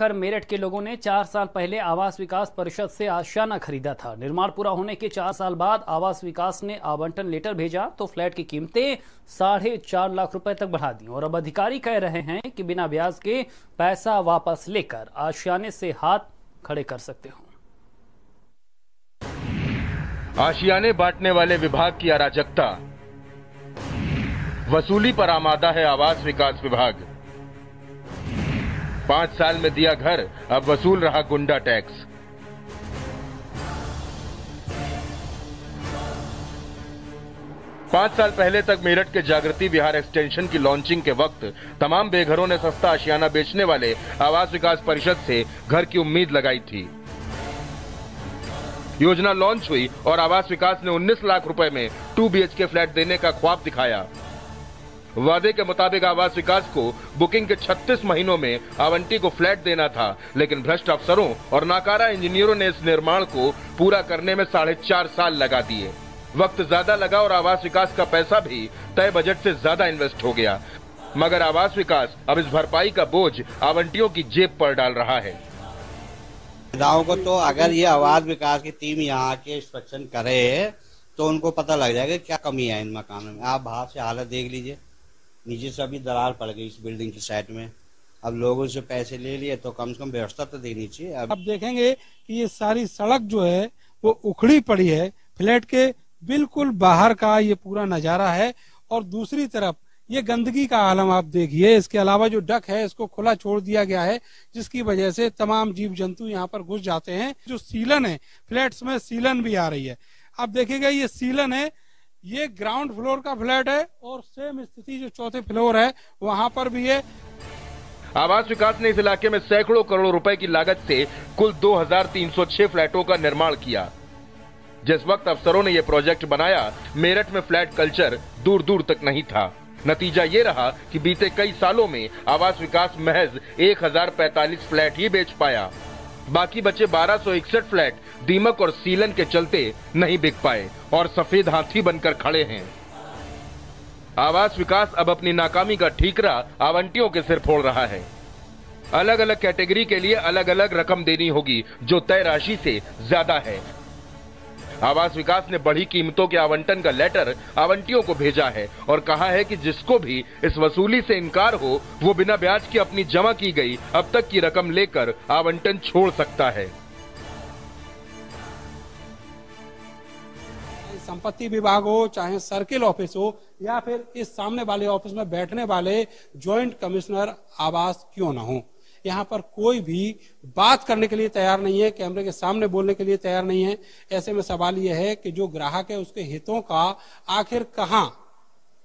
देखकर मेरठ के लोगों ने चार साल पहले आवास विकास परिषद से आशियाना खरीदा था। निर्माण पूरा होने के चार साल बाद आवास विकास ने आवंटन लेटर भेजा तो फ्लैट की कीमतें साढ़े चार लाख रुपए तक बढ़ा दी। और अब अधिकारी कह रहे हैं कि बिना ब्याज के पैसा वापस लेकर आशियाने से हाथ खड़े कर सकते हो। आशियाने बांटने वाले विभाग की अराजकता। वसूली पर आमादा है आवास विकास विभाग। पाँच साल में दिया घर, अब वसूल रहा गुंडा टैक्स। पाँच साल पहले तक मेरठ के जागृति विहार एक्सटेंशन की लॉन्चिंग के वक्त, तमाम बेघरों ने सस्ता आशियाना बेचने वाले आवास विकास परिषद से घर की उम्मीद लगाई थी। योजना लॉन्च हुई और आवास विकास ने 19 लाख रुपए में 2 बीएचके फ्लैट देने का ख्वाब दिखाया। वादे के मुताबिक आवास विकास को बुकिंग के 36 महीनों में आवंटी को फ्लैट देना था, लेकिन भ्रष्ट अफसरों और नाकारा इंजीनियरों ने इस निर्माण को पूरा करने में साढ़े चार साल लगा दिए। वक्त ज़्यादा लगा और आवास विकास का पैसा भी तय बजट से ज़्यादा इन्वेस्ट हो गया। मगर आवास विकास अब इस भरपाई का बोझ आवंटियों की जेब पर डाल रहा है। गाँव को तो अगर ये आवास विकास की टीम यहाँ के इंस्पेक्शन करे तो उनको पता लग जाएगा क्या कमी है इन मकानों में। आप बाहर से हालत देख लीजिए। नीचे से अभी दरार पड़ गई इस बिल्डिंग की साइड में। अब लोगों से पैसे ले लिए तो कम से कम व्यवस्था तो देनी चाहिए। अब आप देखेंगे कि ये सारी सड़क जो है, वो उखड़ी पड़ी है। फ्लैट के बिल्कुल बाहर का ये पूरा नज़ारा है। और दूसरी तरफ़, ये गंदगी का आलम आप देखिए, इसके अलावा जो डक है, इसको खुला छोड़ दिया गया है, जिसकी वजह से तमाम जीव जंतु यहाँ पर घुस जाते हैं। जो सीलन है, फ्लैट्स में सीलन भी आ रही है। आप देखिएगा ये सीलन है ये ग्राउंड फ्लोर का फ्लैट है और सेम स्थिति जो चौथे फ्लोर है वहाँ पर भी है आवास विकास ने इस इलाके में सैकड़ों करोड़ रुपए की लागत से कुल 2,306 फ्लैटों का निर्माण किया। जिस वक्त अफसरों ने यह प्रोजेक्ट बनाया मेरठ में फ्लैट कल्चर दूर दूर तक नहीं था। नतीजा ये रहा कि बीते कई सालों में आवास विकास महज 1045 फ्लैट ही बेच पाया। बाकी बचे बारह फ्लैट दीमक और सीलन के चलते नहीं बिक पाए और सफ़ेद हाथी बनकर खड़े हैं। आवास विकास अब अपनी नाकामी का ठीकरा आवंटियों के सिर फोड़ रहा है। अलग अलग कैटेगरी के लिए अलग अलग रकम देनी होगी, जो तय राशि से ज़्यादा है। आवास विकास ने बढ़ी कीमतों के आवंटन का लेटर आवंटियों को भेजा है और कहा है कि जिसको भी इस वसूली से इनकार हो, वो बिना ब्याज की अपनी जमा की गई, अब तक की रकम लेकर आवंटन छोड़ सकता है। संपत्ति विभाग हो, चाहे सर्किल ऑफ़िस हो, या फिर इस सामने वाले ऑफ़िस में बैठने वाले ज्वाइंट कमिश्नर आवास क्यों ना हो। यहाँ पर कोई भी बात करने के लिए तैयार नहीं है, कैमरे के सामने बोलने के लिए तैयार नहीं है। ऐसे में सवाल यह है कि जो ग्राहक है, उसके हितों का आखिर कहा,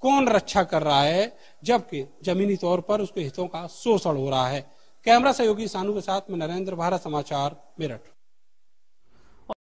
कौन रक्षा कर रहा है, जबकि जमीनी तौर पर उसके हितों का शोषण हो रहा है। कैमरा सहयोगी सानू के साथ में नरेंद्र, भारत समाचार, मेरठ।